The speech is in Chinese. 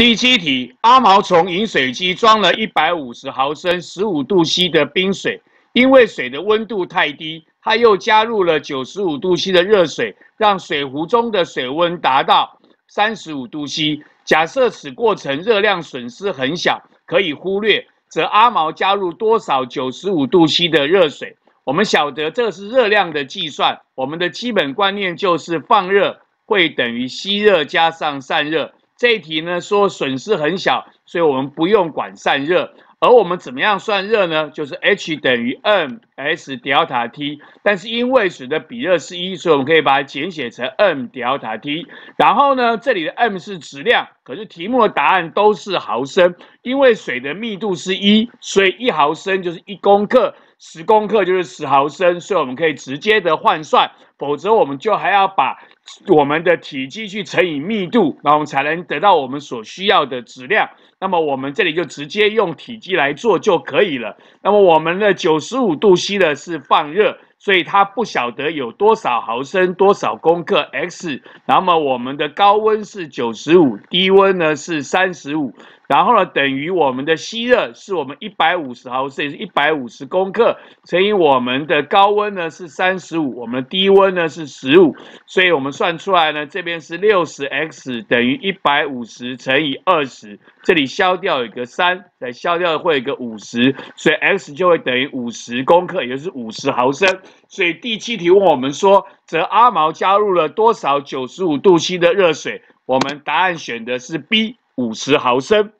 第七题，阿毛从饮水机装了一百五十毫升十五度 C 的冰水，因为水的温度太低，他又加入了九十五度 C 的热水，让水壶中的水温达到三十五度 C。假设此过程热量损失很小，可以忽略，则阿毛加入多少九十五度 C 的热水？我们晓得这是热量的计算，我们的基本观念就是放热会等于吸热加上散热。这一题呢说损失很小，所以我们不用管散热。而我们怎么样算热呢？就是 H 等于 m s delta T。但是因为水的比热是一，所以我们可以把它简写成 m delta T。然后呢，这里的 m 是质量，可是题目的答案都是毫升。因为水的密度是一，所以一毫升就是一公克，十公克就是十毫升，所以我们可以直接的换算。否则我们就还要把我们的体积去乘以密度，然后才能得到我们所需要的质量。那么我们这里就直接用体积来做就可以了。那么我们的九十五度 C 的是放热，所以它不晓得有多少毫升、多少公克 x。那么我们的高温是九十五，低温呢是三十五。然后呢，等于我们的吸热是我们一百五十毫升，也是一百五十公克，乘以我们的高温呢是三十五，我们的低温呢是十五，所以我们算出来呢，这边是六十 x 等于一百五十乘以二十，这里消掉一个三，再消掉会有一个五十，所以 x 就会等于五十公克，也就是五十毫升。所以第七题问我们说，则阿毛加入了多少九十五度 C 的热水？我们答案选的是 B，五十毫升。